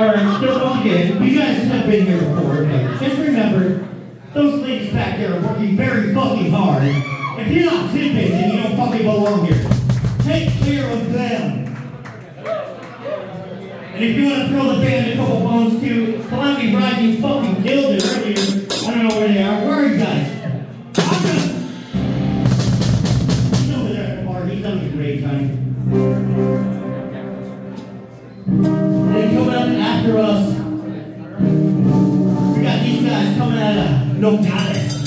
Alright, so once again, you guys have been here before, but just remember, those ladies back there are working very fucking hard. If you're not tipping, then you don't fucking belong here. Take care of them. And if you want to throw the band a couple bones too, Calamity Rising fucking killed it earlier. I don't know where they are. Where are you guys? I'm. He's over there at the bar. He's having a great time. no talent.